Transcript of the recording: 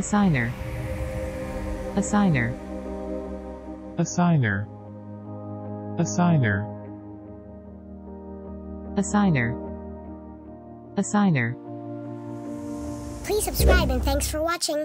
Assigner. Assigner. Assigner. Assigner. Assigner. Assigner. Please subscribe and thanks for watching.